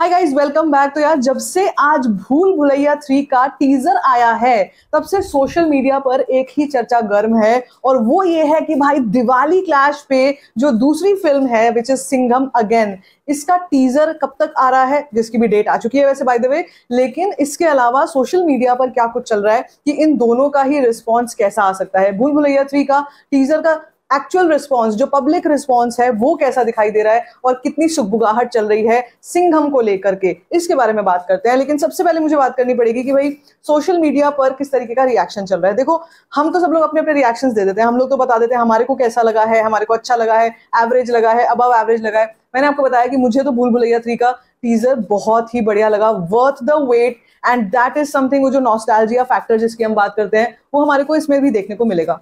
Hi guys welcome back तो यार, जब से आज भूल भुलैया थ्री का टीजर आया है, तब से सोशल मीडिया पर एक ही चर्चा गर्म है और वो ये है कि भाई दिवाली क्लैश पे जो दूसरी फ़िल्म है विच इज़ सिंघम अगेन इसका टीजर कब तक आ रहा है, जिसकी भी डेट आ चुकी है वैसे बाय द वे लेकिन इसके अलावा सोशल मीडिया पर क्या कुछ चल रहा है, कि इन दोनों का ही रिस्पॉन्स कैसा आ सकता है? भूल भुलैया थ्री का टीजर का एक्चुअल रिस्पॉन्स जो पब्लिक रिस्पॉन्स है, वो कैसा दिखाई दे रहा है और कितनी सुगबुगाहट चल रही है सिंघम को लेकर के, इसके बारे में बात करते हैं। लेकिन सबसे पहले मुझे बात करनी पड़ेगी कि भाई सोशल मीडिया पर किस तरीके का रिएक्शन चल रहा है। देखो, हम तो सब लोग अपने अपने रिएक्शन दे देते हैं। हम लोग तो बता देते हैं, हमारे को कैसा लगा है, हमारे को अच्छा लगा है एवरेज लगा है अबव एवरेज लगा है। मैंने आपको बताया कि मुझे तो भूल भुलैया थ्री का टीजर बहुत ही बढ़िया लगा। Worth the wait and that is something जो नॉस्टैल्जिया फैक्टर जिसकी हम बात करते हैं, वो हमारे को इसमें भी देखने को मिलेगा।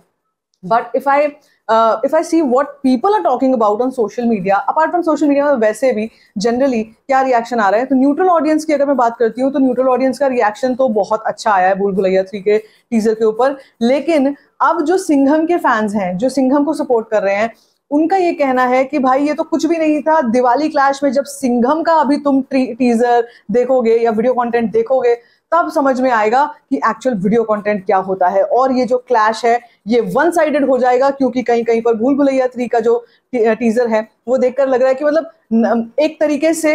But if I if I see what people are talking about on social media apart from social media में वैसे भी जनरली क्या रिएक्शन आ रहा है? तो न्यूट्रल ऑडियंस की अगर मैं बात करती हूँ तो न्यूट्रल ऑडियंस का रिएक्शन तो बहुत अच्छा आया है भूल भुलैया थ्री के टीजर के ऊपर। लेकिन अब जो सिंघम के फैंस हैं, जो सिंघम को सपोर्ट कर रहे हैं, उनका ये कहना है कि भाई ये तो कुछ भी नहीं था। दिवाली क्लैश में जब सिंघम का अभी तुम टीजर देखोगे या वीडियो कंटेंट देखोगे तब समझ में आएगा कि एक्चुअल वीडियो कंटेंट क्या होता है। और ये जो क्लैश है, ये वन साइडेड हो जाएगा क्योंकि कहीं कहीं पर भूल भुलैया थ्री का जो टीजर है, वो देखकर लग रहा है कि मतलब एक तरीके से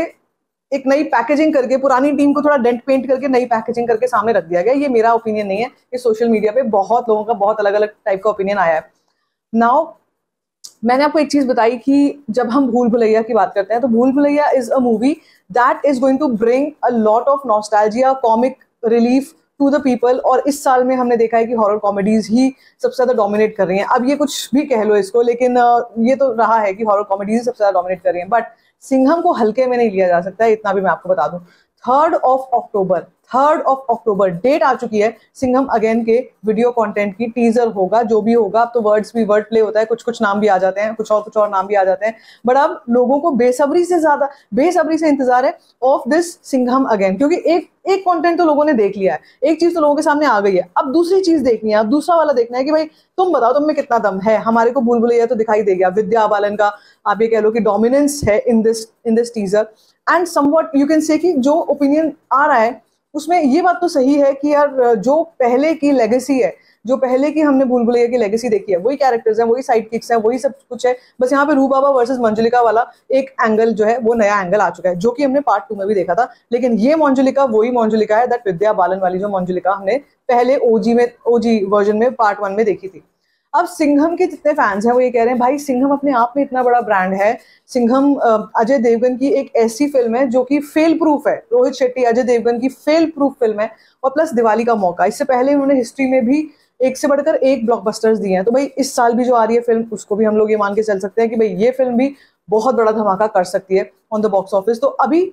एक नई पैकेजिंग करके, पुरानी टीम को थोड़ा डेंट पेंट करके नई पैकेजिंग करके सामने रख दिया गया ये मेरा ओपिनियन नहीं है ये सोशल मीडिया पे बहुत लोगों का बहुत अलग अलग टाइप का ओपिनियन आया है। नाउ मैंने आपको एक चीज़ बताई कि जब हम भूल भुलैया की बात करते हैं तो Bhool Bhulaiyaa is a movie that is going to bring a lot of nostalgia comic relief to the people और इस साल में हमने देखा है कि हॉरर कॉमेडीज ही सबसे ज़्यादा डोमिनेट कर रही हैं। अब ये कुछ भी कह लो इसको, लेकिन ये तो रहा है कि हॉरर कॉमेडीज सबसे ज़्यादा डोमिनेट कर रही हैं। बट सिंघम को हल्के में नहीं लिया जा सकता है, इतना भी मैं आपको बता दूँ। Third of October third of October, date आ चुकी है सिंघम अगेन के वीडियो कंटेंट की टीजर होगा, जो भी होगा, अब तो वर्ड्स भी वर्ड प्ले होता है कुछ कुछ नाम भी आ जाते हैं, कुछ और कुछ और नाम भी आ जाते हैं बट अब लोगों को बेसब्री से ज़्यादा, बेसब्री से इंतज़ार है ऑफ़ दिस सिंघम अगेन, क्योंकि एक एक कंटेंट तो लोगों ने देख लिया है, एक चीज़ तो लोगों के सामने आ गई है, अब दूसरी चीज़ देखनी है, अब दूसरा वाला देखना है कि भाई, तुम बताओ, तुम में कितना दम है, हमारे को भूल भुलैया तो दिखाई दे गया विद्या बालन का, आप ये कह लो कि डोमिनेंस है in this in this teaser and somewhat you can say कि जो ओपिनियन आ रहा है उसमें ये बात तो सही है कि यार, जो पहले की लेगेसी है, जो पहले की हमने भूल भुलैया की लेगेसी देखी है, वही कैरेक्टर्स हैं, वही साइड किक्स हैं, वही सब कुछ है। बस यहाँ पे रू बाबा वर्सेज मंजुलिका वाला एक एंगल जो है, वो नया एंगल आ चुका है, जो कि हमने पार्ट टू में भी देखा था। लेकिन ये मंजुलिका वही मंजुलिका है दैट विद्या बालन वाली जो मंजुलिका हमने पहले ओजी में ओजी वर्जन में पार्ट वन में देखी थी। अब सिंघम के जितने फैंस हैं, वो ये कह रहे हैं, भाई, सिंघम अपने आप में इतना बड़ा ब्रांड है। सिंघम अजय देवगन की एक ऐसी फ़िल्म है जो कि फेल प्रूफ है। रोहित शेट्टी, अजय देवगन की फेल प्रूफ फ़िल्म है। और प्लस दिवाली का मौका। इससे पहले उन्होंने हिस्ट्री में भी एक से बढ़कर एक ब्लॉकबस्टर्स दिए हैं। तो भाई, इस साल भी जो आ रही है फ़िल्म उसको भी हम लोग ये मान के चल सकते हैं कि भाई, ये फ़िल्म भी बहुत बड़ा धमाका कर सकती है ऑन द बॉक्स ऑफ़िस तो अभी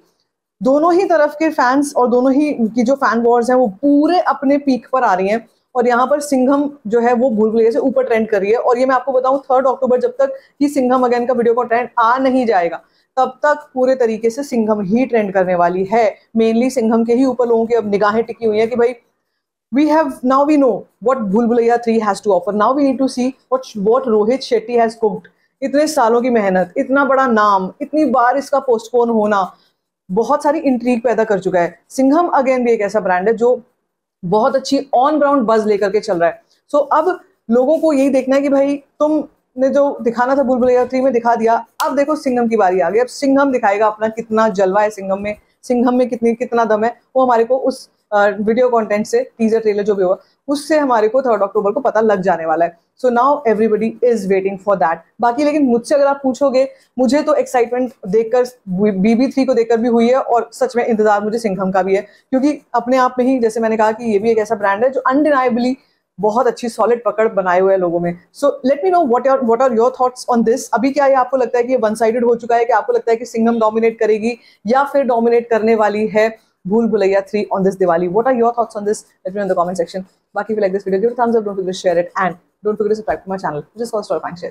दोनों ही तरफ़ के फैंस और दोनों ही की जो फ़ैन वॉर्स हैं, वो पूरे अपने पीक पर आ रही हैं। और यहाँ पर सिंघम जो है वो भूल भुलैया से ऊपर ट्रेंड कर रही है। और ये मैं आपको बताऊँ थर्ड अक्टूबर जब तक ये सिंघम अगेन का वीडियो का ट्रेंड आ नहीं जाएगा, तब तक पूरे तरीके से सिंघम ही ट्रेंड करने वाली है। मेनली सिंघम के ही ऊपर लोगों की अब निगाहें टिकी हुई है कि भाई we have now we know what Bhool Bhulaiyaa three has to offer now we need to see what what Rohit Shetty has cooked इतने सालों की मेहनत, इतना बड़ा नाम, इतनी बार इसका पोस्टपोन होना, बहुत सारी इंट्रीग पैदा कर चुका है। सिंघम अगेन भी एक ऐसा ब्रांड है जो बहुत अच्छी ऑन ग्राउंड बज लेकर के चल रहा है। सो so, अब लोगों को यही देखना है कि भाई तुम ने जो दिखाना था बुलबुल थ्री में दिखा दिया। अब देखो सिंघम की बारी आ गई। अब सिंघम दिखाएगा अपना कितना जलवा है सिंघम में। सिंघम में कितनी कितना दम है। वो हमारे को उस वीडियो कंटेंट से टीजर ट्रेलर जो भी होगा, उससे हमारे को थर्ड अक्टूबर को पता लग जाने वाला है। So now everybody is waiting for that बाकी लेकिन मुझसे अगर आप पूछोगे, मुझे तो एक्साइटमेंट देखकर बीबी थ्री को देखकर भी हुई है और सच में इंतज़ार मुझे सिंघम का भी है। क्योंकि अपने आप में ही, जैसे मैंने कहा कि ये भी एक ऐसा ब्रांड है जो अनडिनाइबली बहुत अच्छी सॉलिड पकड़ बनाए हुए हैं लोगों में। So let me know what your what are your thoughts on this अभी क्या ये आपको लगता है कि वन साइडेड हो चुका है, कि आपको लगता है कि सिंघम डोमिनेट करेगी या फिर डोमिनेट करने वाली है? Bhul 3 on this Diwali. What are your thoughts on this? Let me know in the comment section. But if you like this video, give it a thumbs up. Don't forget to share it and don't forget to subscribe to my channel, Just call called Star Share.